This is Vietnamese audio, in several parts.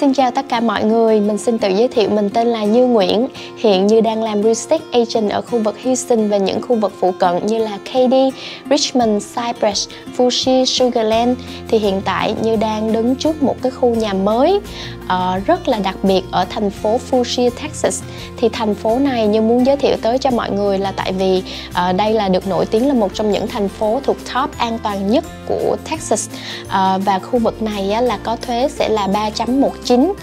Xin chào tất cả mọi người, mình xin tự giới thiệu mình tên là Như Nguyễn Hiện Như đang làm Real Estate Agent ở khu vực Houston và những khu vực phụ cận như là Katy, Richmond, Cypress, Fuji, Sugarland. Thì hiện tại Như đang đứng trước một cái khu nhà mới uh, rất là đặc biệt ở thành phố Fuji, Texas. Thì thành phố này Như muốn giới thiệu tới cho mọi người là tại vì uh, đây là được nổi tiếng là một trong những thành phố thuộc top an toàn nhất của Texas. Uh, Và khu vực này á, là có thuế sẽ là 3.19 uh,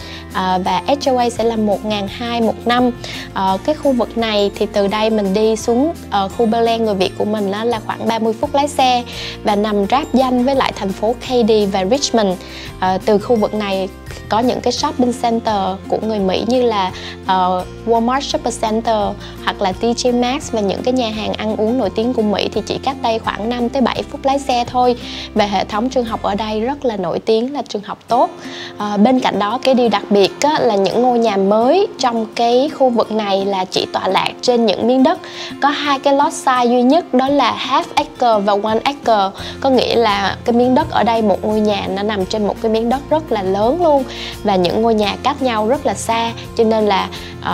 và HOA sẽ là 1.200 một năm. Uh, cái khu vực này thì từ đây mình đi xuống uh, khu Berlin người Việt của mình đó là khoảng 30 phút lái xe và nằm ráp danh với lại thành phố Katy và Richmond. Uh, từ khu vực này có những cái shopping center của người Mỹ như là uh, Walmart Shopping Center hoặc là TJ Maxx và những cái nhà hàng ăn uống nổi tiếng của Mỹ thì chỉ cách đây khoảng 5 tới 7 phút lái xe thôi. Và hệ thống trường học ở đây rất là nổi tiếng là trường học tốt. Uh, bên cạnh đó cái điều đặc biệt á, là những ngôi nhà mới trong cái khu vực này là chỉ tọa lạc trên những miếng đất. Có hai cái lot size duy nhất đó là half acre và one acre. Có nghĩa là cái miếng đất ở đây một ngôi nhà nó nằm trên một cái miếng đất rất là lớn luôn. Và những ngôi nhà cách nhau rất là xa cho nên là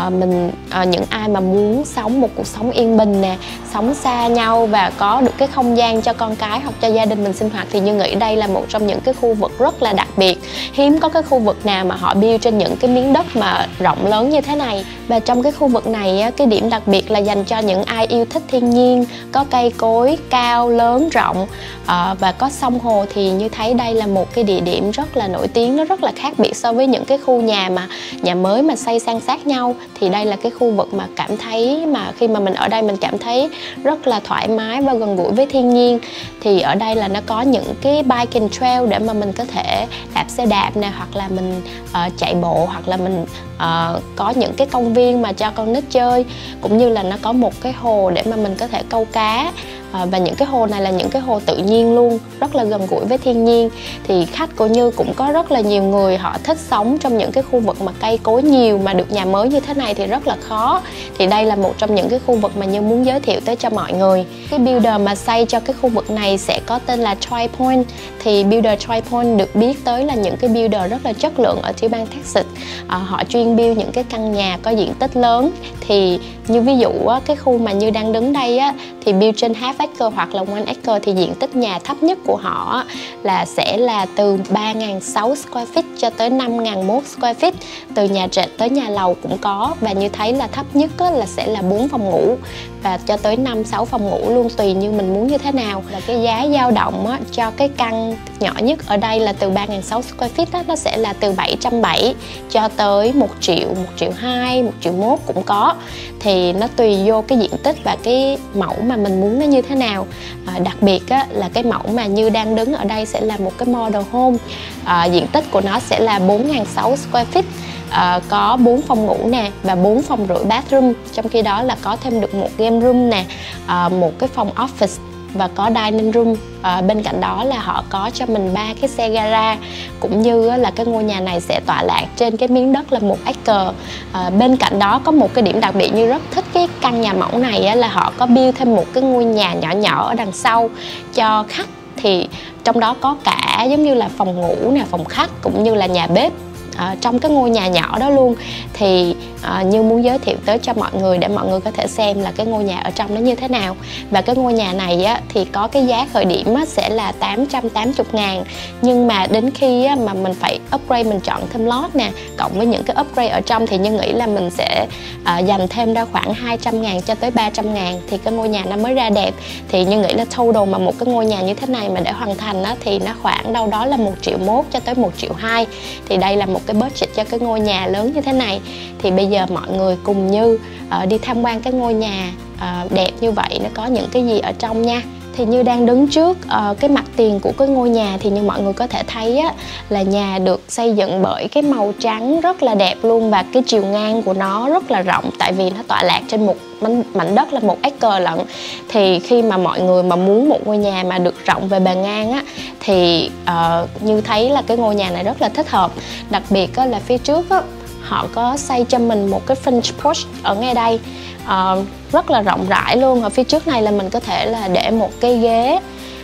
uh, mình uh, những ai mà muốn sống một cuộc sống yên bình nè sống xa nhau và có được cái không gian cho con cái hoặc cho gia đình mình sinh hoạt thì như nghĩ đây là một trong những cái khu vực rất là đặc biệt. Hiếm có cái khu vực nào mà họ build trên những cái miếng đất mà rộng lớn như thế này. Và trong cái khu vực này cái điểm đặc biệt là dành cho những ai yêu thích thiên nhiên có cây cối cao lớn rộng uh, và có sông hồ thì như thấy đây là một cái địa điểm rất là nổi tiếng nó rất là khác biệt so với những cái khu nhà mà nhà mới mà xây san sát nhau thì đây là cái khu vực mà cảm thấy mà khi mà mình ở đây mình cảm thấy rất là thoải mái và gần gũi với thiên nhiên. Thì ở đây là nó có những cái bike and trail để mà mình có thể đạp xe đạp nè hoặc là mình uh, chạy bộ hoặc là mình uh, có những cái công viên mà cho con nít chơi cũng như là nó có một cái hồ để mà mình có thể câu cá. Ờ, và những cái hồ này là những cái hồ tự nhiên luôn rất là gần gũi với thiên nhiên. Thì khách của như cũng có rất là nhiều người họ thích sống trong những cái khu vực mà cây cối nhiều mà được nhà mới như thế này thì rất là khó. Thì đây là một trong những cái khu vực mà như muốn giới thiệu tới cho mọi người. Cái builder mà xây cho cái khu vực này sẽ có tên là Troy Point. Thì builder Troy Point được biết tới là những cái builder rất là chất lượng ở tiểu bang Texas. À, họ chuyên build những cái căn nhà có diện tích lớn. Thì như ví dụ á, cái khu mà như đang đứng đây á, thì build trên half acre hoặc là one acre thì diện tích nhà thấp nhất của họ là sẽ là từ 3.600 square feet cho tới 5.001 square feet. Từ nhà trệt tới nhà lầu cũng có. Và như thấy là thấp nhất á, là sẽ là 4 phòng ngủ và cho tới 5 6 phòng ngủ luôn tùy như mình muốn như thế nào. Là cái giá dao động á, cho cái căn nhỏ nhất ở đây là từ 3.600 square feet á, nó sẽ là từ 770 cho tới 1 triệu, 1 triệu 2, 1 triệu 1 cũng có. Thì nó tùy vô cái diện tích và cái mẫu mà mình muốn nó như thế nào. À, đặc biệt á, là cái mẫu mà như đang đứng ở đây sẽ là một cái model home. À, diện tích của nó sẽ là 4.600 square feet uh, có 4 phòng ngủ nè và 4 phòng rưỡi bathroom. Trong khi đó là có thêm được một game room nè uh, một cái phòng office và có dining room. À, bên cạnh đó là họ có cho mình ba cái xe gara cũng như là cái ngôi nhà này sẽ tọa lạc trên cái miếng đất là một acre. À, bên cạnh đó có một cái điểm đặc biệt như rất thích cái căn nhà mẫu này là họ có build thêm một cái ngôi nhà nhỏ nhỏ ở đằng sau cho khách. Thì trong đó có cả giống như là phòng ngủ nè phòng khách cũng như là nhà bếp à, trong cái ngôi nhà nhỏ đó luôn. Thì à, như muốn giới thiệu tới cho mọi người để mọi người có thể xem là cái ngôi nhà ở trong nó như thế nào. Và cái ngôi nhà này á, thì có cái giá khởi điểm á, sẽ là 880 ngàn. Nhưng mà đến khi á, mà mình phải upgrade mình chọn thêm lót nè cộng với những cái upgrade ở trong thì như nghĩ là mình sẽ à, dành thêm ra khoảng 200 ngàn cho tới 300 ngàn. Thì cái ngôi nhà nó mới ra đẹp. Thì như nghĩ là total mà một cái ngôi nhà như thế này mà để hoàn thành á, thì nó khoảng đâu đó là một triệu mốt cho tới một triệu hai. Thì đây là một cái budget cho cái ngôi nhà lớn như thế này. Thì bây giờ mọi người cùng như uh, đi tham quan cái ngôi nhà uh, đẹp như vậy nó có những cái gì ở trong nha. Thì như đang đứng trước uh, cái mặt tiền của cái ngôi nhà thì như mọi người có thể thấy á, là nhà được xây dựng bởi cái màu trắng rất là đẹp luôn và cái chiều ngang của nó rất là rộng. Tại vì nó tọa lạc trên một mảnh đất là một acre lận. Thì khi mà mọi người mà muốn một ngôi nhà mà được rộng về bề ngang á thì uh, như thấy là cái ngôi nhà này rất là thích hợp. Đặc biệt á, là phía trước á, họ có xây cho mình một cái French porch ở ngay đây. Uh, rất là rộng rãi luôn. Ở phía trước này là mình có thể là để một cái ghế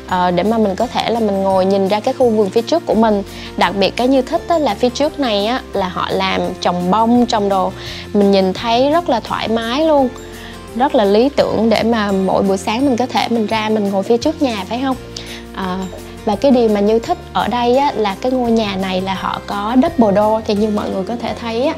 uh, để mà mình có thể là mình ngồi nhìn ra cái khu vườn phía trước của mình. Đặc biệt cái như thích á, là phía trước này á là họ làm trồng bông trồng đồ. Mình nhìn thấy rất là thoải mái luôn. Rất là lý tưởng để mà mỗi buổi sáng mình có thể mình ra mình ngồi phía trước nhà phải không? À, và cái điều mà như thích ở đây á, là cái ngôi nhà này là họ có double door thì như mọi người có thể thấy á,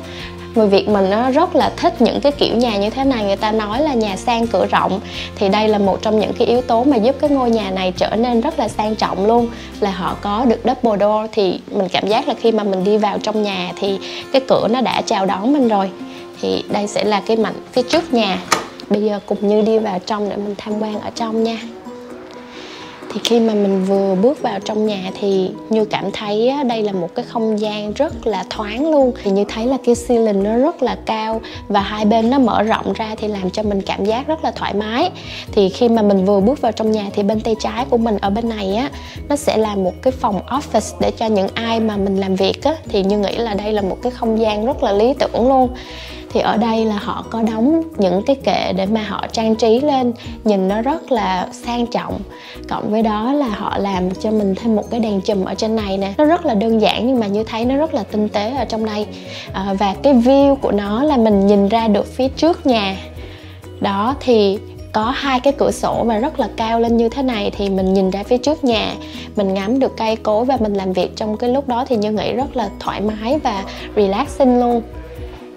người Việt mình nó rất là thích những cái kiểu nhà như thế này. Người ta nói là nhà sang cửa rộng thì đây là một trong những cái yếu tố mà giúp cái ngôi nhà này trở nên rất là sang trọng luôn là họ có được double door. Thì mình cảm giác là khi mà mình đi vào trong nhà thì cái cửa nó đã chào đón mình rồi. Thì đây sẽ là cái mảnh phía trước nhà. Bây giờ cùng như đi vào trong để mình tham quan ở trong nha thì khi mà mình vừa bước vào trong nhà thì như cảm thấy đây là một cái không gian rất là thoáng luôn. Thì như thấy là cái ceiling nó rất là cao và hai bên nó mở rộng ra thì làm cho mình cảm giác rất là thoải mái. Thì khi mà mình vừa bước vào trong nhà thì bên tay trái của mình ở bên này, á, nó sẽ là một cái phòng office để cho những ai mà mình làm việc, á, thì như nghĩ là đây là một cái không gian rất là lý tưởng luôn thì ở đây là họ có đóng những cái kệ để mà họ trang trí lên. Nhìn nó rất là sang trọng. Cộng với đó là họ làm cho mình thêm một cái đèn chùm ở trên này nè. Nó rất là đơn giản nhưng mà như thấy nó rất là tinh tế ở trong đây. À, và cái view của nó là mình nhìn ra được phía trước nhà. Đó thì có hai cái cửa sổ và rất là cao lên như thế này thì mình nhìn ra phía trước nhà. Mình ngắm được cây cối và mình làm việc trong cái lúc đó thì như nghĩ rất là thoải mái và relaxing luôn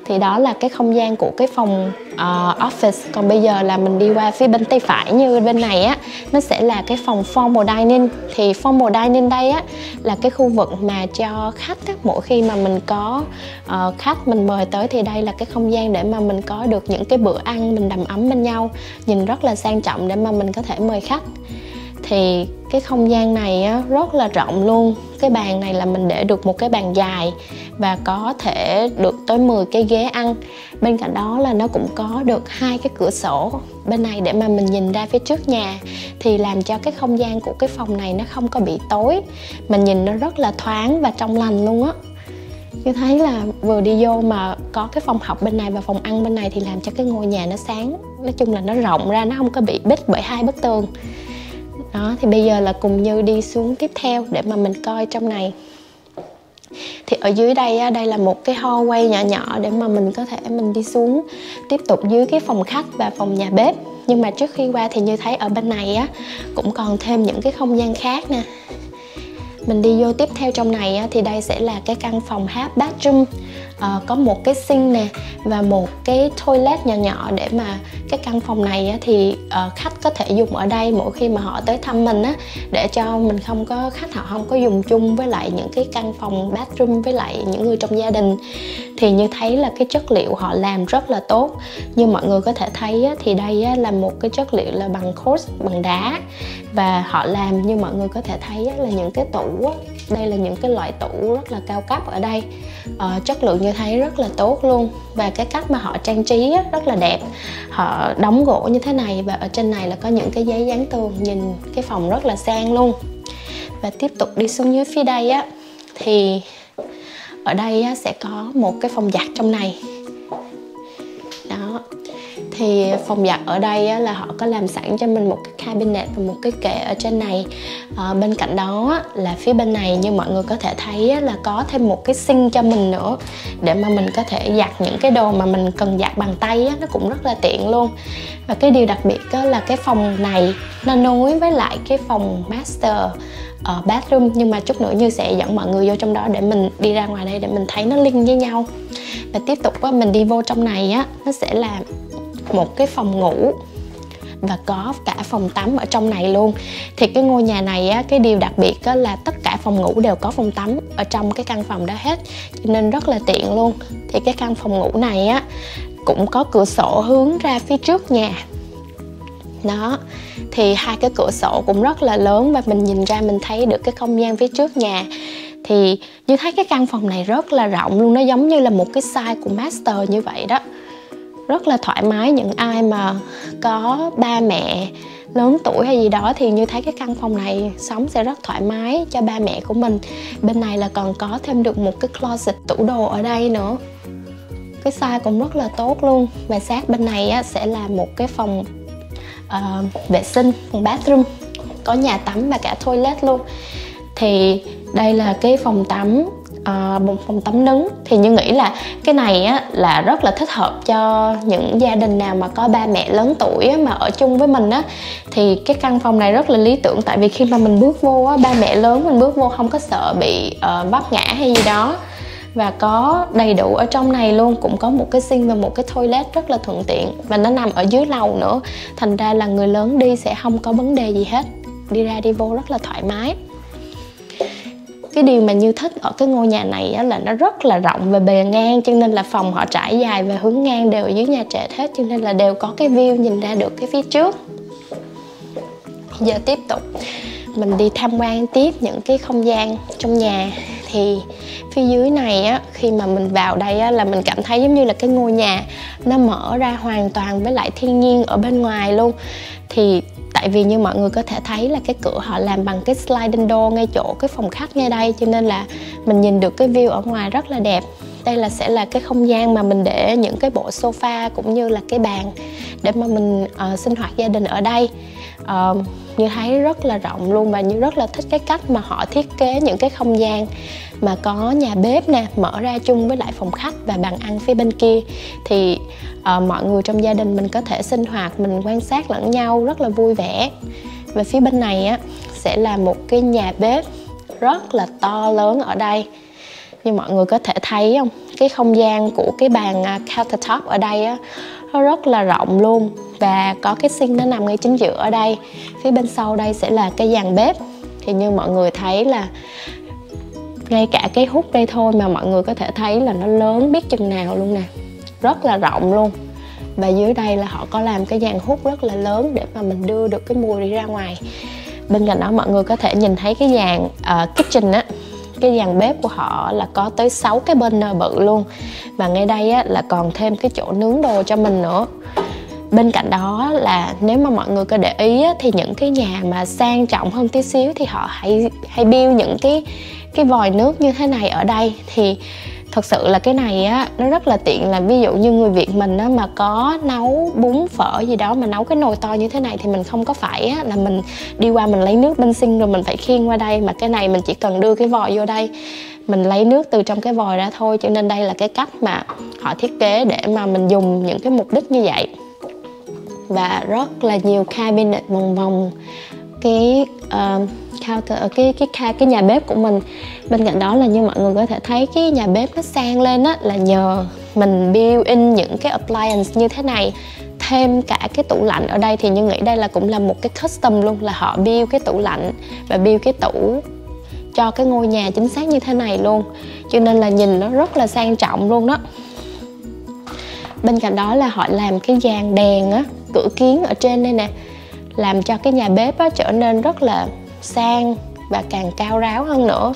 thì đó là cái không gian của cái phòng uh, office. Còn bây giờ là mình đi qua phía bên tay phải như bên này á nó sẽ là cái phòng formal dining. Thì formal dining đây á là cái khu vực mà cho khách á, mỗi khi mà mình có uh, khách mình mời tới thì đây là cái không gian để mà mình có được những cái bữa ăn mình đầm ấm bên nhau. Nhìn rất là sang trọng để mà mình có thể mời khách thì cái không gian này á, rất là rộng luôn. Cái bàn này là mình để được một cái bàn dài và có thể được tới 10 cái ghế ăn. Bên cạnh đó là nó cũng có được hai cái cửa sổ. Bên này để mà mình nhìn ra phía trước nhà thì làm cho cái không gian của cái phòng này nó không có bị tối. Mình nhìn nó rất là thoáng và trong lành luôn á. Như thấy là vừa đi vô mà có cái phòng học bên này và phòng ăn bên này thì làm cho cái ngôi nhà nó sáng. Nói chung là nó rộng ra nó không có bị bít bởi hai bức tường đó thì bây giờ là cùng như đi xuống tiếp theo để mà mình coi trong này. Thì ở dưới đây đây là một cái hallway nhỏ nhỏ để mà mình có thể mình đi xuống tiếp tục dưới cái phòng khách và phòng nhà bếp. Nhưng mà trước khi qua thì như thấy ở bên này á cũng còn thêm những cái không gian khác nè. Mình đi vô tiếp theo trong này á, thì đây sẽ là cái căn phòng half bathroom uh, có một cái sink nè và một cái toilet nhỏ nhỏ để mà cái căn phòng này á, thì uh, khách có thể dùng ở đây mỗi khi mà họ tới thăm mình á để cho mình không có khách họ không có dùng chung với lại những cái căn phòng bathroom với lại những người trong gia đình. Thì như thấy là cái chất liệu họ làm rất là tốt. Như mọi người có thể thấy á, thì đây á, là một cái chất liệu là bằng quartz bằng đá. Và họ làm như mọi người có thể thấy á, là những cái tủ á, đây là những cái loại tủ rất là cao cấp ở đây. À, chất lượng như thấy rất là tốt luôn. Và cái cách mà họ trang trí rất là đẹp. Họ đóng gỗ như thế này và ở trên này là có những cái giấy dán tường nhìn cái phòng rất là sang luôn. Và tiếp tục đi xuống dưới phía đây á thì ở đây á, sẽ có một cái phòng giặt trong này thì phòng giặt ở đây á, là họ có làm sẵn cho mình một cái cabinet và một cái kệ ở trên này. À, bên cạnh đó á, là phía bên này như mọi người có thể thấy á, là có thêm một cái sink cho mình nữa để mà mình có thể giặt những cái đồ mà mình cần giặt bằng tay á, nó cũng rất là tiện luôn. Và cái điều đặc biệt á, là cái phòng này nó nối với lại cái phòng master uh, bathroom nhưng mà chút nữa như sẽ dẫn mọi người vô trong đó để mình đi ra ngoài đây để mình thấy nó link với nhau. Và tiếp tục á, mình đi vô trong này á nó sẽ là một cái phòng ngủ và có cả phòng tắm ở trong này luôn. Thì cái ngôi nhà này á, cái điều đặc biệt á, là tất cả phòng ngủ đều có phòng tắm ở trong cái căn phòng đó hết cho nên rất là tiện luôn. Thì cái căn phòng ngủ này á cũng có cửa sổ hướng ra phía trước nhà. Đó thì hai cái cửa sổ cũng rất là lớn và mình nhìn ra mình thấy được cái không gian phía trước nhà. Thì như thấy cái căn phòng này rất là rộng luôn nó giống như là một cái size của master như vậy đó rất là thoải mái. Những ai mà có ba mẹ lớn tuổi hay gì đó thì như thấy cái căn phòng này sống sẽ rất thoải mái cho ba mẹ của mình. Bên này là còn có thêm được một cái closet tủ đồ ở đây nữa. Cái size cũng rất là tốt luôn. Và sát bên này á, sẽ là một cái phòng uh, vệ sinh phòng bathroom. Có nhà tắm và cả toilet luôn. Thì đây là cái phòng tắm Ờ, một phòng tắm nứng thì như nghĩ là cái này á là rất là thích hợp cho những gia đình nào mà có ba mẹ lớn tuổi á, mà ở chung với mình á. Thì cái căn phòng này rất là lý tưởng tại vì khi mà mình bước vô á ba mẹ lớn mình bước vô không có sợ bị uh, vấp ngã hay gì đó. Và có đầy đủ ở trong này luôn cũng có một cái sink và một cái toilet rất là thuận tiện. Và nó nằm ở dưới lầu nữa. Thành ra là người lớn đi sẽ không có vấn đề gì hết. Đi ra đi vô rất là thoải mái cái điều mà như thích ở cái ngôi nhà này á, là nó rất là rộng và bề ngang cho nên là phòng họ trải dài và hướng ngang đều ở dưới nhà trệt hết cho nên là đều có cái view nhìn ra được cái phía trước. Giờ tiếp tục mình đi tham quan tiếp những cái không gian trong nhà. Thì phía dưới này á, khi mà mình vào đây á, là mình cảm thấy giống như là cái ngôi nhà nó mở ra hoàn toàn với lại thiên nhiên ở bên ngoài luôn. Thì tại vì như mọi người có thể thấy là cái cửa họ làm bằng cái sliding door ngay chỗ cái phòng khách ngay đây, cho nên là mình nhìn được cái view ở ngoài rất là đẹp đây là sẽ là cái không gian mà mình để những cái bộ sofa cũng như là cái bàn để mà mình uh, sinh hoạt gia đình ở đây. Uh, như thấy rất là rộng luôn và như rất là thích cái cách mà họ thiết kế những cái không gian mà có nhà bếp nè mở ra chung với lại phòng khách và bàn ăn phía bên kia. Thì uh, mọi người trong gia đình mình có thể sinh hoạt mình quan sát lẫn nhau rất là vui vẻ. Và phía bên này á sẽ là một cái nhà bếp rất là to lớn ở đây như mọi người có thể thấy không cái không gian của cái bàn à, countertop ở đây á nó rất là rộng luôn. Và có cái sink nó nằm ngay chính giữa ở đây. Phía bên sau đây sẽ là cái dàn bếp. Thì như mọi người thấy là ngay cả cái hút đây thôi mà mọi người có thể thấy là nó lớn biết chừng nào luôn nè. Rất là rộng luôn. Và dưới đây là họ có làm cái dàn hút rất là lớn để mà mình đưa được cái mùi đi ra ngoài. Bên cạnh đó mọi người có thể nhìn thấy cái dàn uh, kitchen á cái dàn bếp của họ là có tới 6 cái burner bự luôn. Và ngay đây á, là còn thêm cái chỗ nướng đồ cho mình nữa. Bên cạnh đó là nếu mà mọi người có để ý á, thì những cái nhà mà sang trọng hơn tí xíu thì họ hay hay build những cái cái vòi nước như thế này ở đây. Thì thật sự là cái này á nó rất là tiện là ví dụ như người việt mình á mà có nấu bún phở gì đó mà nấu cái nồi to như thế này thì mình không có phải á là mình đi qua mình lấy nước bên sinh rồi mình phải khiêng qua đây mà cái này mình chỉ cần đưa cái vòi vô đây mình lấy nước từ trong cái vòi ra thôi. Cho nên đây là cái cách mà họ thiết kế để mà mình dùng những cái mục đích như vậy. Và rất là nhiều cabinet vòng vòng. Cái uh, counter ở ờ, cái cái cái cái nhà bếp của mình. Bên cạnh đó là như mọi người có thể thấy cái nhà bếp nó sang lên á là nhờ mình build in những cái appliance như thế này. Thêm cả cái tủ lạnh ở đây thì như nghĩ đây là cũng là một cái custom luôn là họ build cái tủ lạnh và build cái tủ cho cái ngôi nhà chính xác như thế này luôn. Cho nên là nhìn nó rất là sang trọng luôn đó. Bên cạnh đó là họ làm cái dàn đèn á cửa kiến ở trên đây nè làm cho cái nhà bếp á, trở nên rất là sang và càng cao ráo hơn nữa.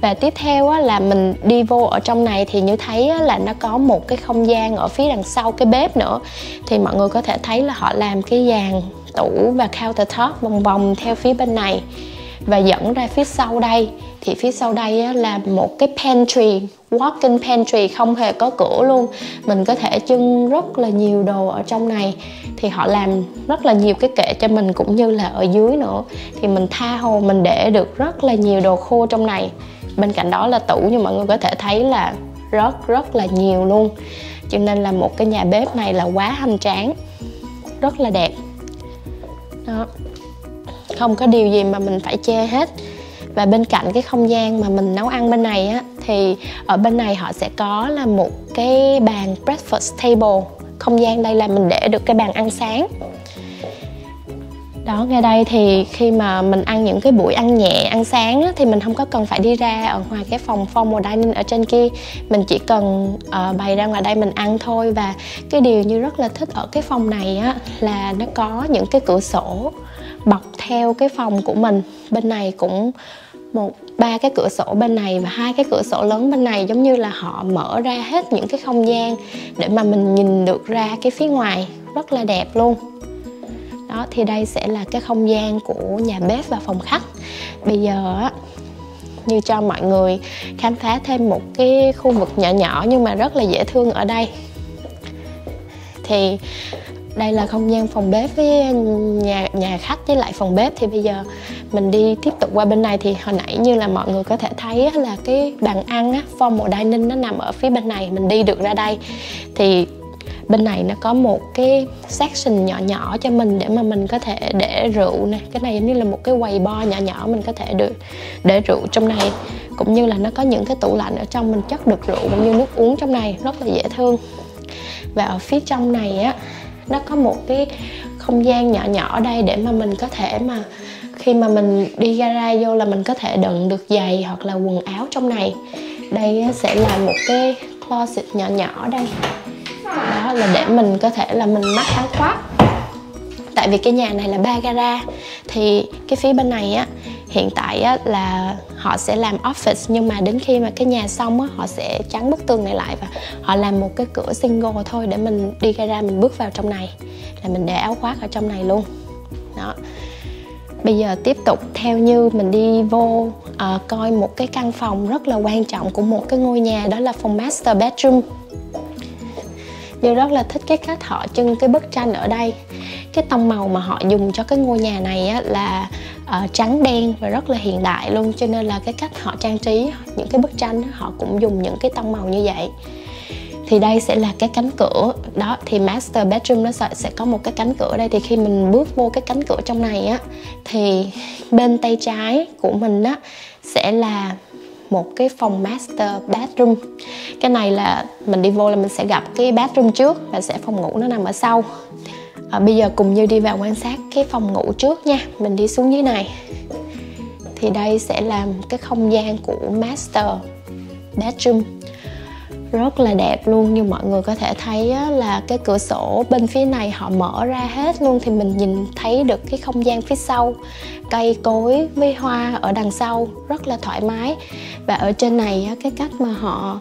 Và tiếp theo á, là mình đi vô ở trong này thì như thấy á, là nó có một cái không gian ở phía đằng sau cái bếp nữa. Thì mọi người có thể thấy là họ làm cái dàn tủ và countertop vòng vòng theo phía bên này và dẫn ra phía sau đây thì phía sau đây á, là một cái pantry walk-in pantry không hề có cửa luôn. Mình có thể trưng rất là nhiều đồ ở trong này. Thì họ làm rất là nhiều cái kệ cho mình cũng như là ở dưới nữa. Thì mình tha hồ mình để được rất là nhiều đồ khô trong này. Bên cạnh đó là tủ như mọi người có thể thấy là rất rất là nhiều luôn. Cho nên là một cái nhà bếp này là quá hoành tráng rất là đẹp. Đó. Không có điều gì mà mình phải chê hết và bên cạnh cái không gian mà mình nấu ăn bên này á thì ở bên này họ sẽ có là một cái bàn breakfast table. Không gian đây là mình để được cái bàn ăn sáng. Đó ngay đây thì khi mà mình ăn những cái buổi ăn nhẹ ăn sáng á, thì mình không có cần phải đi ra ở ngoài cái phòng formal dining ở trên kia. Mình chỉ cần uh, bày ra ngoài đây mình ăn thôi. Và cái điều như rất là thích ở cái phòng này á là nó có những cái cửa sổ bọc theo cái phòng của mình. Bên này cũng một, ba cái cửa sổ bên này và hai cái cửa sổ lớn bên này, giống như là họ mở ra hết những cái không gian để mà mình nhìn được ra cái phía ngoài. Rất là đẹp luôn. Đó, thì đây sẽ là cái không gian của nhà bếp và phòng khách. Bây giờ á, như cho mọi người khám phá thêm một cái khu vực nhỏ nhỏ nhưng mà rất là dễ thương ở đây. Thì đây là không gian phòng bếp với nhà nhà khách với lại phòng bếp. Thì bây giờ mình đi tiếp tục qua bên này. Thì hồi nãy như là mọi người có thể thấy là cái bàn ăn á, formal dining nó nằm ở phía bên này. Mình đi được ra đây. Thì bên này nó có một cái section nhỏ nhỏ cho mình để mà mình có thể để rượu nè. Cái này giống như là một cái quầy bar nhỏ nhỏ mình có thể được để rượu trong này. Cũng như là nó có những cái tủ lạnh ở trong mình chất được rượu cũng như nước uống trong này. Rất là dễ thương. Và ở phía trong này á nó có một cái không gian nhỏ nhỏ đây để mà mình có thể mà khi mà mình đi gara vô là mình có thể đựng được giày hoặc là quần áo trong này. Đây sẽ là một cái closet nhỏ nhỏ đây. Đó, là để mình có thể là mình mắc áo khoác. Tại vì cái nhà này là ba gara, thì cái phía bên này á hiện tại á, là họ sẽ làm office nhưng mà đến khi mà cái nhà xong á, họ sẽ trắng bức tường này lại và họ làm một cái cửa single thôi để mình đi ra mình bước vào trong này. Là mình để áo khoác ở trong này luôn. Đó. Bây giờ tiếp tục theo như mình đi vô uh, coi một cái căn phòng rất là quan trọng của một cái ngôi nhà đó là phòng master bedroom. Như rất là thích cái cách họ trưng cái bức tranh ở đây. Cái tông màu mà họ dùng cho cái ngôi nhà này á, là uh, trắng đen và rất là hiện đại luôn cho nên là cái cách họ trang trí những cái bức tranh họ cũng dùng những cái tông màu như vậy. Thì đây sẽ là cái cánh cửa đó thì master bedroom nó sẽ có một cái cánh cửa đây. Thì khi mình bước vô cái cánh cửa trong này á thì bên tay trái của mình á sẽ là một cái phòng master bedroom. Cái này là mình đi vô là mình sẽ gặp cái bedroom trước và sẽ phòng ngủ nó nằm ở sau à, bây giờ cùng như đi vào quan sát cái phòng ngủ trước nha. Mình đi xuống dưới này. Thì đây sẽ là cái không gian của master bedroom rất là đẹp luôn như mọi người có thể thấy á, là cái cửa sổ bên phía này họ mở ra hết luôn. Thì mình nhìn thấy được cái không gian phía sau. Cây cối với hoa ở đằng sau rất là thoải mái. Và ở trên này á, cái cách mà họ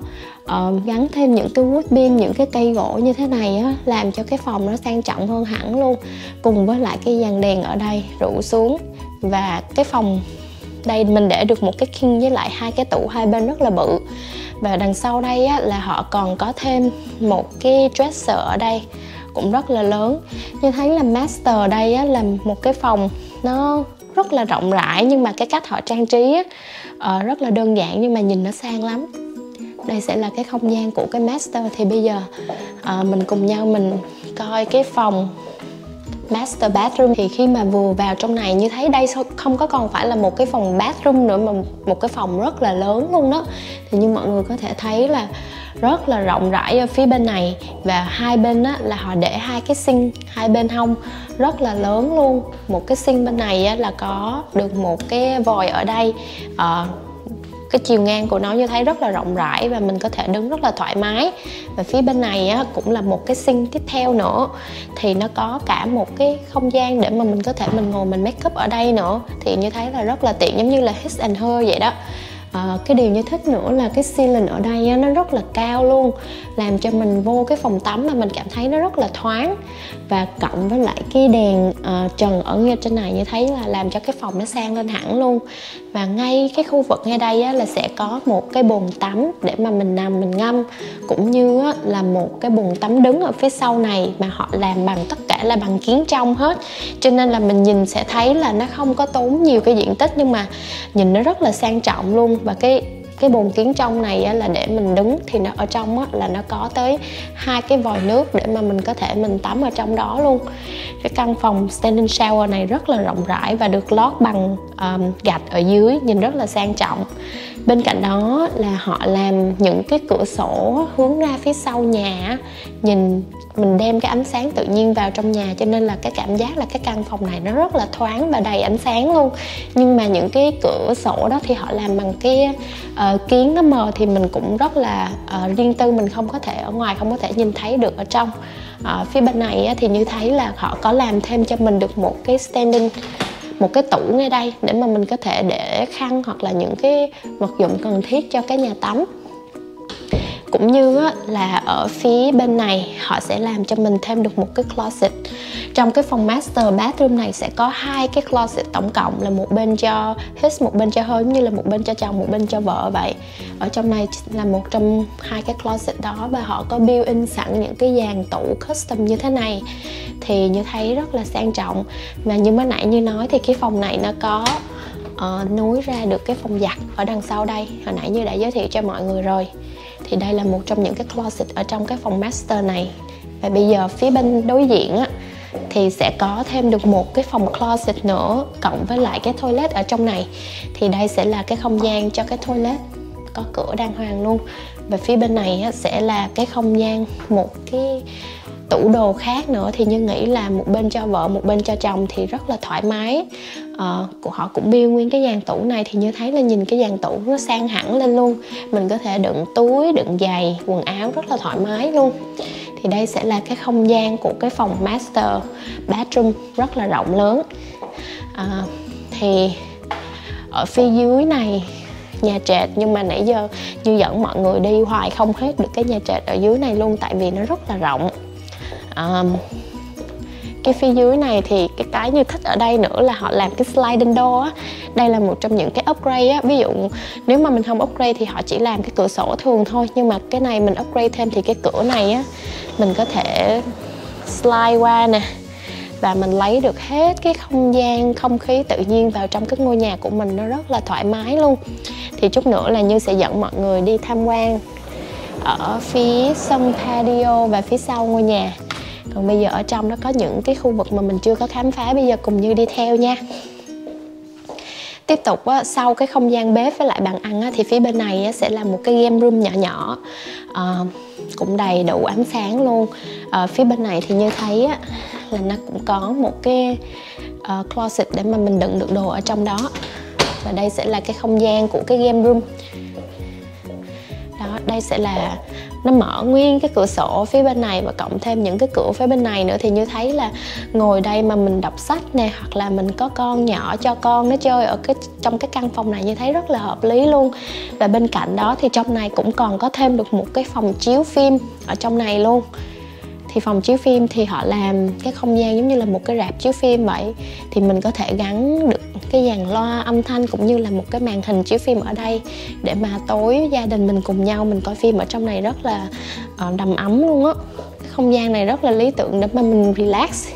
uh, gắn thêm những cái wood beam những cái cây gỗ như thế này á, làm cho cái phòng nó sang trọng hơn hẳn luôn. Cùng với lại cái dàn đèn ở đây rủ xuống. Và cái phòng đây mình để được một cái king với lại hai cái tủ hai bên rất là bự. Và đằng sau đây á, là họ còn có thêm một cái dresser ở đây cũng rất là lớn. Như thấy là master ở đây á, là một cái phòng nó rất là rộng rãi nhưng mà cái cách họ trang trí á, uh, rất là đơn giản nhưng mà nhìn nó sang lắm đây sẽ là cái không gian của cái master. Thì bây giờ à, mình cùng nhau mình coi cái phòng master bathroom. Thì khi mà vừa vào trong này như thấy đây không có còn phải là một cái phòng bathroom nữa mà một cái phòng rất là lớn luôn đó. Thì như mọi người có thể thấy là rất là rộng rãi ở phía bên này. Và hai bên á, là họ để hai cái sink hai bên hông rất là lớn luôn. Một cái sink bên này á, là có được một cái vòi ở đây. Uh, cái chiều ngang của nó như thấy rất là rộng rãi và mình có thể đứng rất là thoải mái. Và phía bên này á, cũng là một cái sink tiếp theo nữa. Thì nó có cả một cái không gian để mà mình có thể mình ngồi mình make up ở đây nữa. Thì như thấy là rất là tiện giống như là his and her vậy đó. À, cái điều như thích nữa là cái ceiling ở đây á, nó rất là cao luôn. Làm cho mình vô cái phòng tắm mà mình cảm thấy nó rất là thoáng. Và cộng với lại cái đèn uh, trần ở ngay trên này như thấy là làm cho cái phòng nó sang lên hẳn luôn và ngay cái khu vực ngay đây á, là sẽ có một cái bồn tắm để mà mình nằm mình ngâm. Cũng như á, là một cái bồn tắm đứng ở phía sau này mà họ làm bằng tất cả là bằng kiến trong hết. Cho nên là mình nhìn sẽ thấy là nó không có tốn nhiều cái diện tích nhưng mà nhìn nó rất là sang trọng luôn. Và cái cái bồn kiến trong này á, là để mình đứng thì nó ở trong á, là nó có tới hai cái vòi nước để mà mình có thể mình tắm ở trong đó luôn. Cái căn phòng standing shower này rất là rộng rãi và được lót bằng um, gạch ở dưới nhìn rất là sang trọng. Bên cạnh đó là họ làm những cái cửa sổ hướng ra phía sau nhà nhìn mình đem cái ánh sáng tự nhiên vào trong nhà cho nên là cái cảm giác là cái căn phòng này nó rất là thoáng và đầy ánh sáng luôn. Nhưng mà những cái cửa sổ đó thì họ làm bằng cái uh, kiến nó mờ thì mình cũng rất là uh, riêng tư mình không có thể ở ngoài không có thể nhìn thấy được ở trong. Uh, phía bên này thì như thấy là họ có làm thêm cho mình được một cái standing một cái tủ ngay đây để mà mình có thể để khăn hoặc là những cái vật dụng cần thiết cho cái nhà tắm cũng như á, là ở phía bên này họ sẽ làm cho mình thêm được một cái closet. Trong cái phòng master bathroom này sẽ có hai cái closet tổng cộng là một bên cho his một bên cho hơi như là một bên cho chồng một bên cho vợ vậy. Ở trong này là một trong hai cái closet đó và họ có build in sẵn những cái dàn tủ custom như thế này. Thì như thấy rất là sang trọng. Và như mới nãy như nói thì cái phòng này nó có uh, nối ra được cái phòng giặt ở đằng sau đây. Hồi nãy như đã giới thiệu cho mọi người rồi thì đây là một trong những cái closet ở trong cái phòng master này. Và bây giờ phía bên đối diện á thì sẽ có thêm được một cái phòng closet nữa cộng với lại cái toilet ở trong này. Thì đây sẽ là cái không gian cho cái toilet có cửa đàng hoàng luôn. Và phía bên này á, sẽ là cái không gian một cái tủ đồ khác nữa thì như nghĩ là một bên cho vợ một bên cho chồng thì rất là thoải mái. Uh, họ cũng build nguyên cái dàn tủ này thì như thấy là nhìn cái dàn tủ nó sang hẳn lên luôn. Mình có thể đựng túi đựng giày quần áo rất là thoải mái luôn. Thì đây sẽ là cái không gian của cái phòng master bathroom rất là rộng lớn. À, thì ở phía dưới này nhà trệt nhưng mà nãy giờ như dẫn mọi người đi hoài không hết được cái nhà trệt ở dưới này luôn tại vì nó rất là rộng um, cái phía dưới này thì cái cái như thích ở đây nữa là họ làm cái sliding door á. Đây là một trong những cái upgrade á. Ví dụ nếu mà mình không upgrade thì họ chỉ làm cái cửa sổ thường thôi nhưng mà cái này mình upgrade thêm thì cái cửa này á mình có thể slide qua nè và mình lấy được hết cái không gian không khí tự nhiên vào trong cái ngôi nhà của mình. Nó rất là thoải mái luôn. Thì chút nữa là như sẽ dẫn mọi người đi tham quan ở phía sân patio và phía sau ngôi nhà còn bây giờ ở trong nó có những cái khu vực mà mình chưa có khám phá bây giờ cùng như đi theo nha. Tiếp tục á, sau cái không gian bếp với lại bàn ăn á, thì phía bên này á, sẽ là một cái game room nhỏ nhỏ. À, cũng đầy đủ ánh sáng luôn. À, phía bên này thì như thấy á, là nó cũng có một cái uh, closet để mà mình đựng được đồ ở trong đó. Và đây sẽ là cái không gian của cái game room. Đó đây sẽ là nó mở nguyên cái cửa sổ phía bên này và cộng thêm những cái cửa phía bên này nữa thì như thấy là ngồi đây mà mình đọc sách nè, hoặc là mình có con nhỏ cho con nó chơi ở cái, trong cái căn phòng này như thấy rất là hợp lý luôn. Và bên cạnh đó thì trong này cũng còn có thêm được một cái phòng chiếu phim ở trong này luôn thì phòng chiếu phim thì họ làm cái không gian giống như là một cái rạp chiếu phim vậy. Thì mình có thể gắn được cái dàn loa âm thanh cũng như là một cái màn hình chiếu phim ở đây để mà tối gia đình mình cùng nhau mình coi phim ở trong này rất là ờ, đầm ấm luôn á. Không gian này rất là lý tưởng để mà mình relax.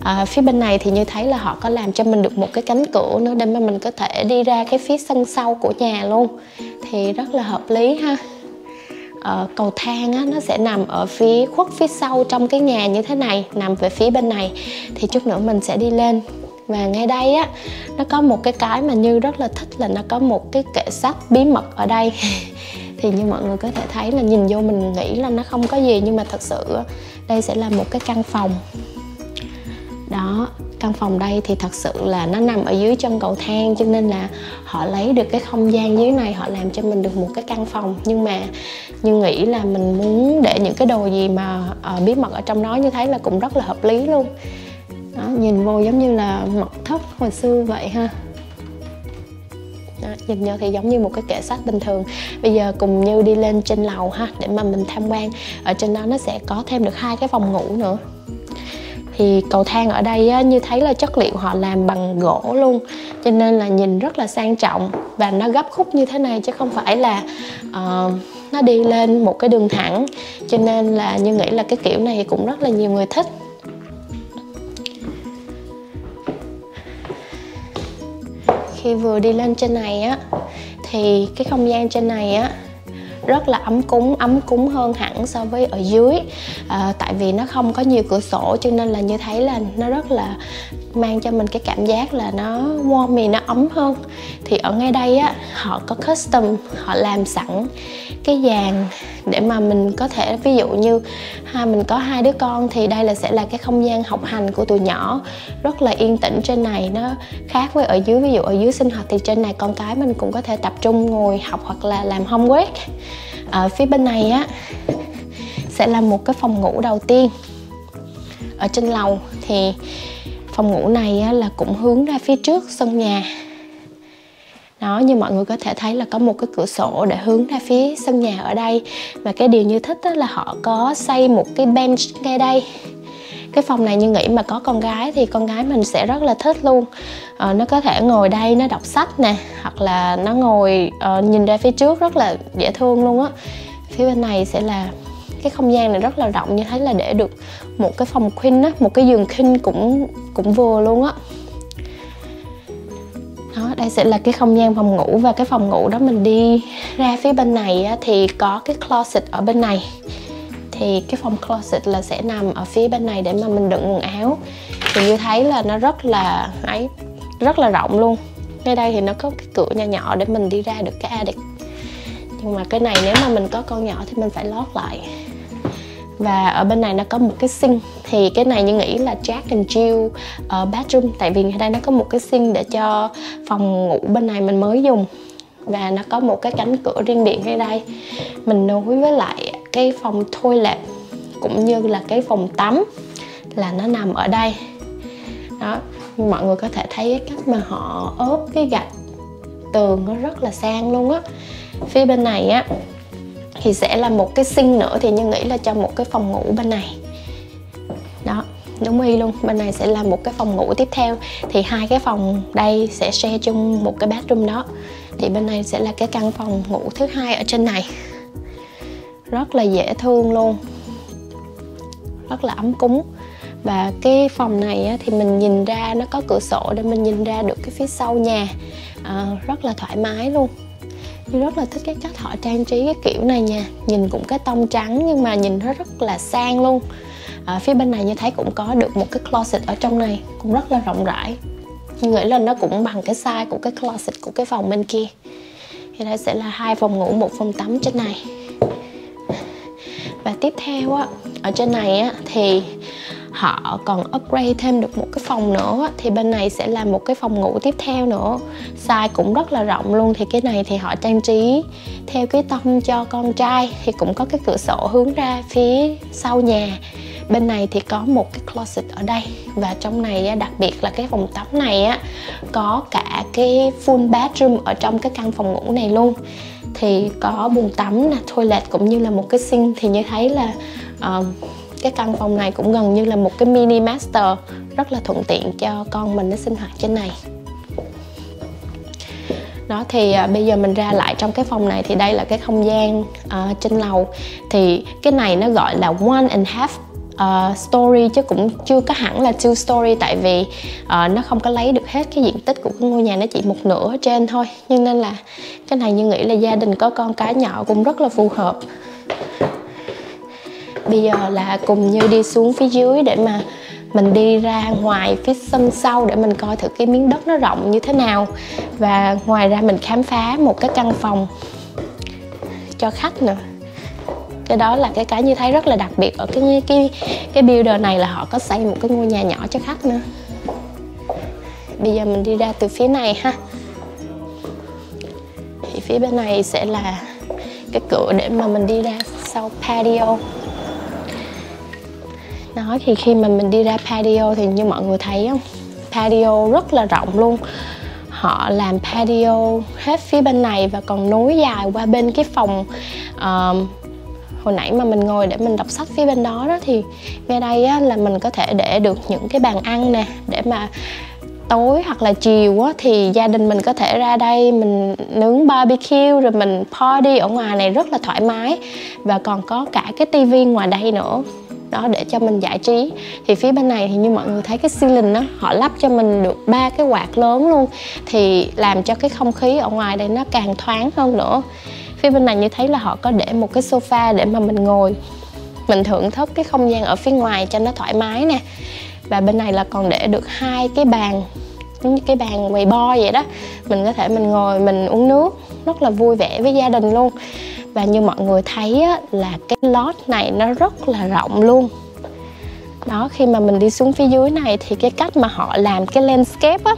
À, phía bên này thì như thấy là họ có làm cho mình được một cái cánh cửa nữa để mà mình có thể đi ra cái phía sân sau của nhà luôn. Thì rất là hợp lý ha uh, cầu thang á, nó sẽ nằm ở phía khuất phía sau trong cái nhà như thế này nằm về phía bên này. Thì chút nữa mình sẽ đi lên. Và ngay đây á nó có một cái cái mà như rất là thích là nó có một cái kệ sách bí mật ở đây. Thì như mọi người có thể thấy là nhìn vô mình nghĩ là nó không có gì nhưng mà thật sự đây sẽ là một cái căn phòng. Đó căn phòng đây thì thật sự là nó nằm ở dưới chân cầu thang cho nên là họ lấy được cái không gian dưới này họ làm cho mình được một cái căn phòng. Nhưng mà như nghĩ là mình muốn để những cái đồ gì mà uh, bí mật ở trong đó như thấy là cũng rất là hợp lý luôn. Đó, nhìn vô giống như là mật thất hồi xưa vậy ha. Đó, nhìn vô thì giống như một cái kệ sách bình thường. Bây giờ cùng như đi lên trên lầu ha để mà mình tham quan. Ở trên đó nó sẽ có thêm được hai cái phòng ngủ nữa. Thì cầu thang ở đây á, như thấy là chất liệu họ làm bằng gỗ luôn cho nên là nhìn rất là sang trọng và nó gấp khúc như thế này chứ không phải là uh, nó đi lên một cái đường thẳng, cho nên là như nghĩ là cái kiểu này cũng rất là nhiều người thích. Khi vừa đi lên trên này á, thì cái không gian trên này á rất là ấm cúng ấm cúng hơn hẳn so với ở dưới. À, tại vì nó không có nhiều cửa sổ cho nên là như thấy là nó rất là mang cho mình cái cảm giác là nó warm nó ấm hơn. Thì ở ngay đây á họ có custom họ làm sẵn cái dàn để mà mình có thể ví dụ như ha mình có hai đứa con thì đây là sẽ là cái không gian học hành của tụi nhỏ. Rất là yên tĩnh trên này nó khác với ở dưới. Ví dụ ở dưới sinh hoạt thì trên này con cái mình cũng có thể tập trung ngồi học hoặc là làm homework ở phía bên này á sẽ là một cái phòng ngủ đầu tiên. Ở trên lầu thì phòng ngủ này á, là cũng hướng ra phía trước sân nhà. Đó như mọi người có thể thấy là có một cái cửa sổ để hướng ra phía sân nhà ở đây. Và cái điều như thích đó là họ có xây một cái bench ngay đây cái phòng này như nghĩ mà có con gái thì con gái mình sẽ rất là thích luôn. À, nó có thể ngồi đây nó đọc sách nè hoặc là nó ngồi uh, nhìn ra phía trước rất là dễ thương luôn á. Phía bên này sẽ là cái không gian này rất là rộng như thấy là để được một cái phòng queen á một cái giường king cũng cũng vừa luôn á. Đó đây sẽ là cái không gian phòng ngủ và cái phòng ngủ đó mình đi ra phía bên này á, thì có cái closet ở bên này thì cái phòng closet là sẽ nằm ở phía bên này để mà mình đựng quần áo. Thì như thấy là nó rất là ấy rất là rộng luôn. Ngay đây thì nó có cái cửa nhỏ nhỏ để mình đi ra được cái attic. Nhưng mà cái này nếu mà mình có con nhỏ thì mình phải lót lại. Và ở bên này nó có một cái sink. Thì cái này như nghĩ là Jack and Jill uh, bathroom. Tại vì ở đây nó có một cái sink để cho phòng ngủ bên này mình mới dùng. Và nó có một cái cánh cửa riêng biệt ngay đây. Mình nối với lại cái phòng toilet cũng như là cái phòng tắm là nó nằm ở đây. Đó, mọi người có thể thấy cái cách mà họ ốp cái gạch tường nó rất là sang luôn á. Phía bên này á, thì sẽ là một cái sinh nữa thì như nghĩ là cho một cái phòng ngủ bên này. Đó, đúng y luôn, bên này sẽ là một cái phòng ngủ tiếp theo. Thì hai cái phòng đây sẽ share chung một cái bathroom đó. Thì bên này sẽ là cái căn phòng ngủ thứ hai ở trên này rất là dễ thương luôn. Rất là ấm cúng. Và cái phòng này á, thì mình nhìn ra nó có cửa sổ để mình nhìn ra được cái phía sau nhà. À, rất là thoải mái luôn. Tôi rất là thích cái cách họ trang trí cái kiểu này nha. Nhìn cũng cái tông trắng nhưng mà nhìn nó rất là sang luôn. À, Phía bên này như thấy cũng có được một cái closet ở trong này. Cũng rất là rộng rãi. Như nghĩ là nó cũng bằng cái size của cái closet của cái phòng bên kia. Thì đây sẽ là hai phòng ngủ, một phòng tắm trên này. Và tiếp theo á, ở trên này á thì họ còn upgrade thêm được một cái phòng nữa thì bên này sẽ là một cái phòng ngủ tiếp theo nữa. Size cũng rất là rộng luôn thì cái này thì họ trang trí theo cái tông cho con trai thì cũng có cái cửa sổ hướng ra phía sau nhà. Bên này thì có một cái closet ở đây và trong này đặc biệt là cái phòng tắm này á có cả cái full bathroom ở trong cái căn phòng ngủ này luôn thì có bồn tắm nè toilet cũng như là một cái sink. Thì như thấy là uh, cái căn phòng này cũng gần như là một cái mini master rất là thuận tiện cho con mình nó sinh hoạt trên này. Đó thì à, bây giờ mình ra lại trong cái phòng này thì đây là cái không gian à, trên lầu. Thì cái này nó gọi là one and half uh, story chứ cũng chưa có hẳn là two story tại vì uh, nó không có lấy được hết cái diện tích của cái ngôi nhà nó chỉ một nửa ở trên thôi. Nhưng nên là cái này như nghĩ là gia đình có con cái nhỏ cũng rất là phù hợp. Bây giờ là cùng như đi xuống phía dưới để mà mình đi ra ngoài phía sân sau để mình coi thử cái miếng đất nó rộng như thế nào. Và ngoài ra mình khám phá một cái căn phòng cho khách nữa cái đó là cái cái như thấy rất là đặc biệt ở cái cái cái builder này là họ có xây một cái ngôi nhà nhỏ cho khách nữa. Bây giờ mình đi ra từ phía này ha. Thì phía bên này sẽ là cái cửa để mà mình đi ra sau patio. Nói thì khi mà mình đi ra patio thì như mọi người thấy không? Patio rất là rộng luôn. Họ làm patio hết phía bên này và còn nối dài qua bên cái phòng uh, hồi nãy mà mình ngồi để mình đọc sách phía bên đó đó thì ngay đây á, là mình có thể để được những cái bàn ăn nè để mà tối hoặc là chiều á, thì gia đình mình có thể ra đây mình nướng barbecue rồi mình party ở ngoài này rất là thoải mái. Và còn có cả cái tivi ngoài đây nữa đó để cho mình giải trí. Thì phía bên này thì như mọi người thấy cái ceiling đó họ lắp cho mình được ba cái quạt lớn luôn thì làm cho cái không khí ở ngoài đây nó càng thoáng hơn nữa phía bên này như thấy là họ có để một cái sofa để mà mình ngồi. Mình thưởng thức cái không gian ở phía ngoài cho nó thoải mái nè. Và bên này là còn để được hai cái bàn giống như cái bàn quầy bo vậy đó. Mình có thể mình ngồi mình uống nước rất là vui vẻ với gia đình luôn. Và như mọi người thấy á, là cái lót này nó rất là rộng luôn. Đó khi mà mình đi xuống phía dưới này thì cái cách mà họ làm cái landscape á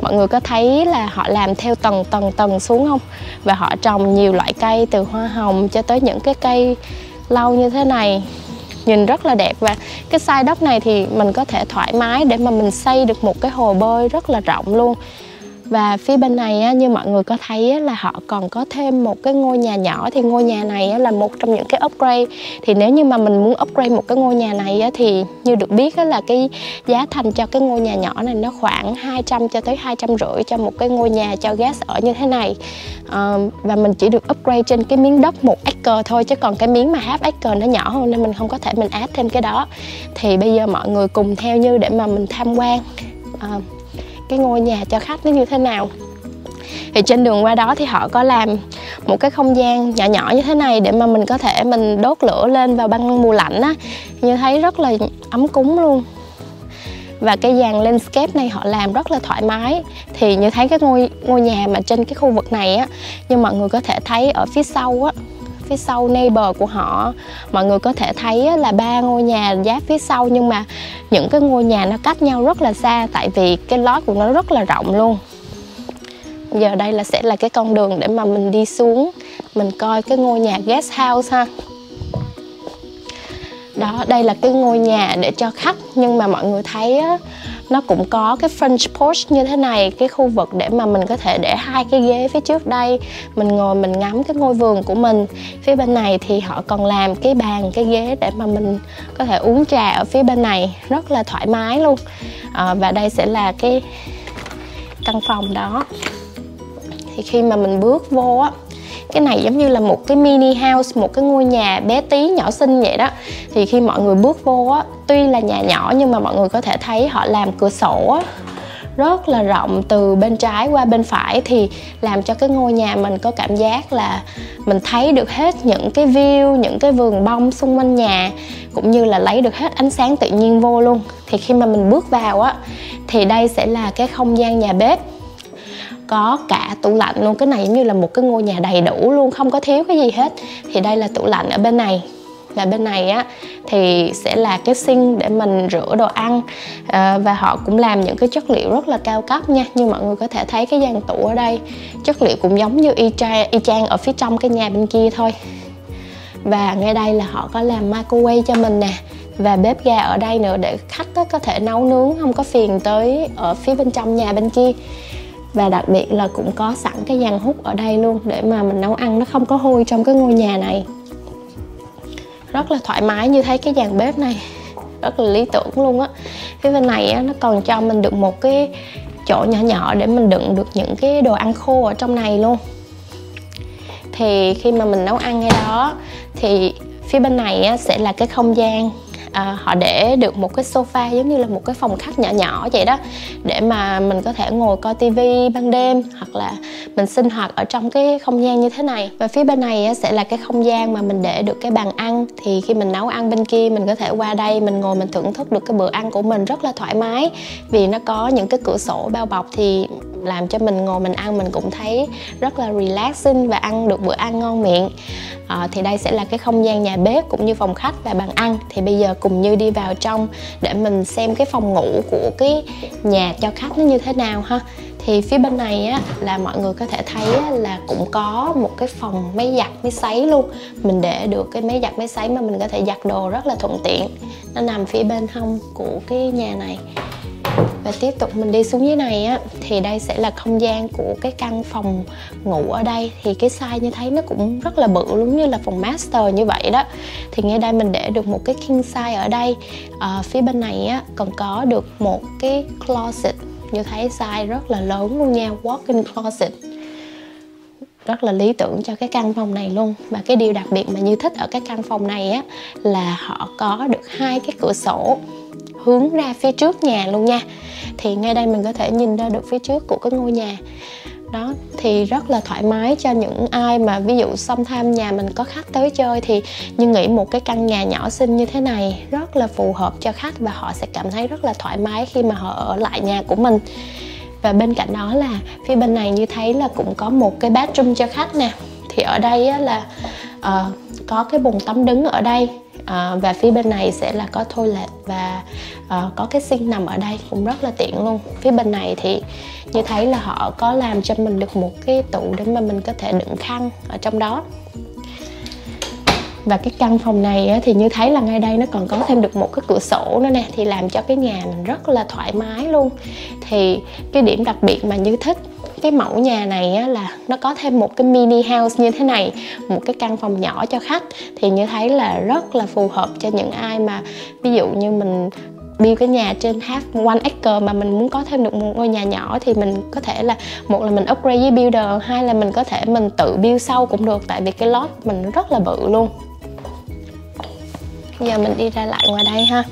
mọi người có thấy là họ làm theo tầng tầng tầng xuống không? Và họ trồng nhiều loại cây từ hoa hồng cho tới những cái cây lâu như thế này. Nhìn rất là đẹp. Và cái size đất này thì mình có thể thoải mái để mà mình xây được một cái hồ bơi rất là rộng luôn và phía bên này á, như mọi người có thấy á, là họ còn có thêm một cái ngôi nhà nhỏ. Thì ngôi nhà này á, là một trong những cái upgrade. Thì nếu như mà mình muốn upgrade một cái ngôi nhà này á, thì như được biết á, là cái giá thành cho cái ngôi nhà nhỏ này nó khoảng 200 cho tới hai trăm rưỡi cho một cái ngôi nhà cho guest ở như thế này. À, và mình chỉ được upgrade trên cái miếng đất một acre thôi chứ còn cái miếng mà half acre nó nhỏ hơn nên mình không có thể mình add thêm cái đó. Thì bây giờ mọi người cùng theo như để mà mình tham quan. À, cái ngôi nhà cho khách nó như thế nào. Thì trên đường qua đó thì họ có làm một cái không gian nhỏ nhỏ như thế này để mà mình có thể mình đốt lửa lên vào ban mùa lạnh á. Như thấy rất là ấm cúng luôn. Và cái dàn landscape này họ làm rất là thoải mái. Thì như thấy cái ngôi ngôi nhà mà trên cái khu vực này á nhưng mọi người có thể thấy ở phía sau á phía sau neighbor của họ. Mọi người có thể thấy là ba ngôi nhà giáp phía sau nhưng mà những cái ngôi nhà nó cách nhau rất là xa tại vì cái lót của nó rất là rộng luôn. Giờ đây là sẽ là cái con đường để mà mình đi xuống mình coi cái ngôi nhà guest house ha. Đó đây là cái ngôi nhà để cho khách nhưng mà mọi người thấy á, nó cũng có cái French porch như thế này cái khu vực để mà mình có thể để hai cái ghế phía trước đây. Mình ngồi mình ngắm cái ngôi vườn của mình. Phía bên này thì họ còn làm cái bàn cái ghế để mà mình có thể uống trà ở phía bên này. Rất là thoải mái luôn. À, và đây sẽ là cái căn phòng đó. Thì khi mà mình bước vô á cái này giống như là một cái mini house, một cái ngôi nhà bé tí nhỏ xinh vậy đó. Thì khi mọi người bước vô á, tuy là nhà nhỏ nhưng mà mọi người có thể thấy họ làm cửa sổ á, rất là rộng từ bên trái qua bên phải. Thì làm cho cái ngôi nhà mình có cảm giác là mình thấy được hết những cái view, những cái vườn bông xung quanh nhà, cũng như là lấy được hết ánh sáng tự nhiên vô luôn. Thì khi mà mình bước vào á, thì đây sẽ là cái không gian nhà bếp có cả tủ lạnh luôn. Cái này giống như là một cái ngôi nhà đầy đủ luôn không có thiếu cái gì hết. Thì đây là tủ lạnh ở bên này. Là bên này á thì sẽ là cái sink để mình rửa đồ ăn. À, và họ cũng làm những cái chất liệu rất là cao cấp nha. Như mọi người có thể thấy cái gian tủ ở đây chất liệu cũng giống như y chang, y chang ở phía trong cái nhà bên kia thôi. Và ngay đây là họ có làm microwave cho mình nè. Và bếp ga ở đây nữa để khách có thể nấu nướng không có phiền tới ở phía bên trong nhà bên kia và đặc biệt là cũng có sẵn cái dàn hút ở đây luôn để mà mình nấu ăn nó không có hôi trong cái ngôi nhà này. Rất là thoải mái như thấy cái dàn bếp này. Rất là lý tưởng luôn á. Phía bên này á, nó còn cho mình được một cái chỗ nhỏ nhỏ để mình đựng được những cái đồ ăn khô ở trong này luôn. Thì khi mà mình nấu ăn ngay đó thì phía bên này á, sẽ là cái không gian à, họ để được một cái sofa giống như là một cái phòng khách nhỏ nhỏ vậy đó để mà mình có thể ngồi coi tivi ban đêm hoặc là mình sinh hoạt ở trong cái không gian như thế này. Và phía bên này sẽ là cái không gian mà mình để được cái bàn ăn. Thì khi mình nấu ăn bên kia mình có thể qua đây mình ngồi mình thưởng thức được cái bữa ăn của mình rất là thoải mái. Vì nó có những cái cửa sổ bao bọc thì làm cho mình ngồi mình ăn mình cũng thấy rất là relaxing và ăn được bữa ăn ngon miệng à, thì đây sẽ là cái không gian nhà bếp cũng như phòng khách và bàn ăn. Thì bây giờ cùng như đi vào trong để mình xem cái phòng ngủ của cái nhà cho khách nó như thế nào ha. Thì phía bên này á là mọi người có thể thấy á, là cũng có một cái phòng máy giặt máy sấy luôn. Mình để được cái máy giặt máy sấy mà mình có thể giặt đồ rất là thuận tiện. Nó nằm phía bên hông của cái nhà này và tiếp tục mình đi xuống dưới này á thì đây sẽ là không gian của cái căn phòng ngủ ở đây. Thì cái size như thấy nó cũng rất là bự giống như là phòng master như vậy đó. Thì ngay đây mình để được một cái king size ở đây. À, phía bên này á còn có được một cái closet. Như thấy size rất là lớn luôn nha walk-in closet. Rất là lý tưởng cho cái căn phòng này luôn. Và cái điều đặc biệt mà như thích ở cái căn phòng này á là họ có được hai cái cửa sổ hướng ra phía trước nhà luôn nha. Thì ngay đây mình có thể nhìn ra được phía trước của cái ngôi nhà. Đó thì rất là thoải mái cho những ai mà ví dụ xông tham nhà mình có khách tới chơi thì như nghĩ một cái căn nhà nhỏ xinh như thế này rất là phù hợp cho khách và họ sẽ cảm thấy rất là thoải mái khi mà họ ở lại nhà của mình. Và bên cạnh đó là phía bên này như thấy là cũng có một cái bathroom cho khách nè. Thì ở đây á, là uh, có cái bồn tắm đứng ở đây à, và phía bên này sẽ là có toilet và à, có cái sink nằm ở đây cũng rất là tiện luôn. Phía bên này thì như thấy là họ có làm cho mình được một cái tủ để mà mình có thể đựng khăn ở trong đó. Và cái căn phòng này thì như thấy là ngay đây nó còn có thêm được một cái cửa sổ nữa nè thì làm cho cái nhà mình rất là thoải mái luôn. Thì cái điểm đặc biệt mà như thích cái mẫu nhà này á, là nó có thêm một cái mini house như thế này một cái căn phòng nhỏ cho khách. Thì như thấy là rất là phù hợp cho những ai mà ví dụ như mình build cái nhà trên half one acre mà mình muốn có thêm được một ngôi nhà nhỏ thì mình có thể là một là mình upgrade với builder hai là mình có thể mình tự build sau cũng được tại vì cái lot mình rất là bự luôn. Giờ mình đi ra lại ngoài đây ha.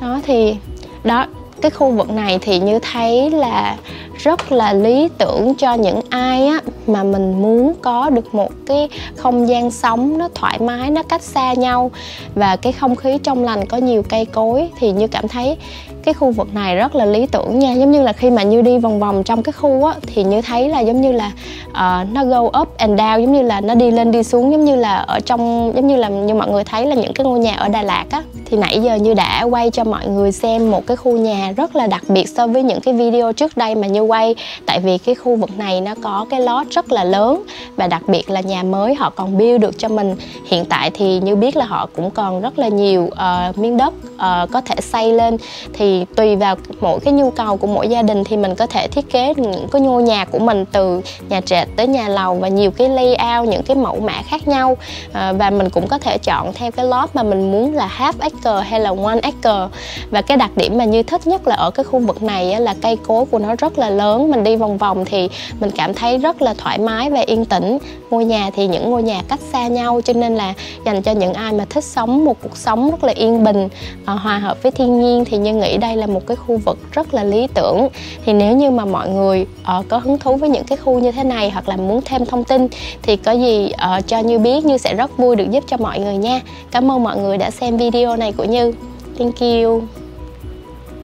Đó thì đó cái khu vực này thì như thấy là rất là lý tưởng cho những ai á mà mình muốn có được một cái không gian sống nó thoải mái nó cách xa nhau. Và cái không khí trong lành có nhiều cây cối thì như cảm thấy cái khu vực này rất là lý tưởng nha. Giống như là khi mà như đi vòng vòng trong cái khu á thì như thấy là giống như là uh, nó go up and down giống như là nó đi lên đi xuống giống như là ở trong giống như là như mọi người thấy là những cái ngôi nhà ở Đà Lạt á thì nãy giờ như đã quay cho mọi người xem một cái khu nhà rất là đặc biệt so với những cái video trước đây mà như quay. Tại vì cái khu vực này nó có cái lót rất là lớn và đặc biệt là nhà mới họ còn build được cho mình. Hiện tại thì như biết là họ cũng còn rất là nhiều uh, miếng đất uh, có thể xây lên. Thì tùy vào mỗi cái nhu cầu của mỗi gia đình thì mình có thể thiết kế những cái ngôi nhà của mình từ nhà trệt tới nhà lầu và nhiều cái layout những cái mẫu mã khác nhau. Uh, và mình cũng có thể chọn theo cái lót mà mình muốn là half acre hay là one acre. Và cái đặc điểm mà như thích nhất là ở cái khu vực này là cây cối của nó rất là lớn. Mình đi vòng vòng thì mình cảm thấy rất là thoải mái và yên tĩnh. Ngôi nhà thì những ngôi nhà cách xa nhau cho nên là dành cho những ai mà thích sống một cuộc sống rất là yên bình ờ, hòa hợp với thiên nhiên thì như nghĩ đây là một cái khu vực rất là lý tưởng. Thì nếu như mà mọi người uh, có hứng thú với những cái khu như thế này hoặc là muốn thêm thông tin thì có gì uh, cho như biết. Như sẽ rất vui được giúp cho mọi người nha. Cảm ơn mọi người đã xem video này của như. Thank you.